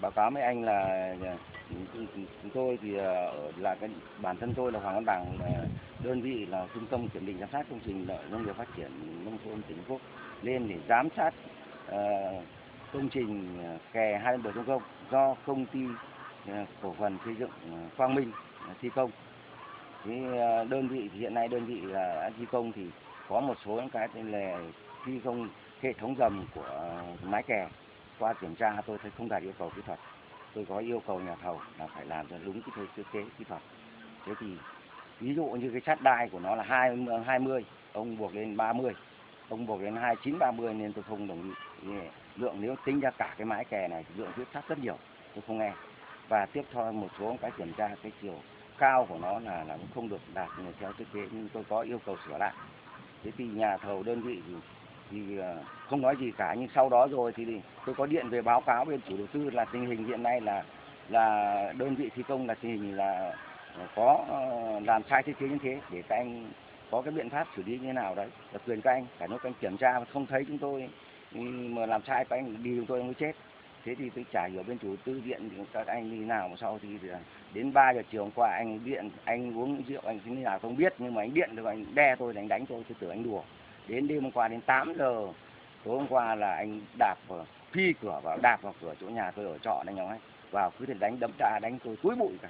báo cáo với anh là ờ, chúng tôi thì ờ, là cái, bản thân tôi là Hoàng Văn Bằng ờ, đơn vị là trung tâm kiểm định giám sát công trình lợi nông nghiệp phát triển nông thôn tỉnh Phú Phúc lên để giám sát công trình kè hai bên bờ sông Công do công ty cổ phần xây dựng Quang Minh thi công. Cái đơn vị thì hiện nay đơn vị là thi công thì có một số những cái tên là thi công hệ thống dầm của mái kè qua kiểm tra, tôi thấy không đạt yêu cầu kỹ thuật. Tôi có yêu cầu nhà thầu là phải làm cho đúng cái thiết kế kỹ thuật. Thế thì ví dụ như cái chát đai của nó là hai hai mươi, ông buộc lên 30 ông buộc lên hai chín ba mươi nên tôi không đồng ý. Lượng nếu tính ra cả cái mái kè này thì lượng huyết sắt rất nhiều, tôi không nghe. Và tiếp theo một số cái kiểm tra, cái chiều cao của nó là là cũng không được đạt theo thiết kế, nhưng tôi có yêu cầu sửa lại. Thế thì nhà thầu đơn vị thì thì ờ, không nói gì cả, nhưng sau đó rồi thì tôi có điện về báo cáo bên chủ đầu tư là tình hình hiện nay là là đơn vị thi công là tình hình là ờ, có ờ, làm sai thiết kế như thế để các anh có cái biện pháp xử lý như thế nào đấy. Là quyền các anh phải lúc anh kiểm tra mà không thấy chúng tôi ừ, mà làm sai các anh đi chúng tôi mới chết. Thế thì tôi chả hiểu bên chủ tư điện thì các anh như nào, mà sau thì đến 3 giờ chiều hôm qua anh điện, anh uống rượu anh thế nào không biết, nhưng mà anh điện được anh đe tôi, anh đánh tôi tôi tưởng anh đùa đến đêm hôm qua đến 8 giờ tối hôm qua là anh đạp vào phi cửa vào đạp vào cửa chỗ nhà tôi ở trọ anh nhau ấy. Vào cứ thể đánh đấm đá đánh tôi túi bụi cả.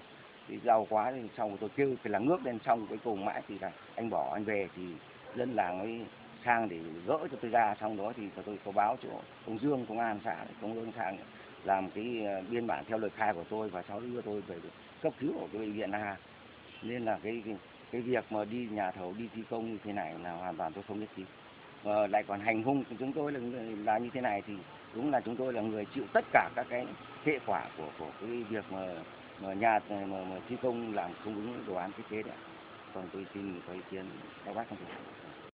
Thì giàu quá thì xong tôi kêu phải là ngước lên xong cuối cùng mãi thì là anh bỏ anh về thì dân làng ấy sang để gỡ cho tôi ra. Xong đó thì tôi có báo chỗ công Dương công an xã công Dương sang làm cái ờ, biên bản theo lời khai của tôi và sau đó đưa tôi về cấp cứu ở cái bệnh viện A. Nên là cái cái, cái việc mà đi nhà thầu đi thi công như thế này là hoàn toàn tôi không nhất trí. Và lại còn hành hung chúng tôi là là như thế này thì đúng là chúng tôi là người chịu tất cả các cái hệ quả của của cái việc mà, mà nhà mà, mà thi công làm không đúng đồ án thiết kế đấy còn tôi xin có ý kiến các bác không thể.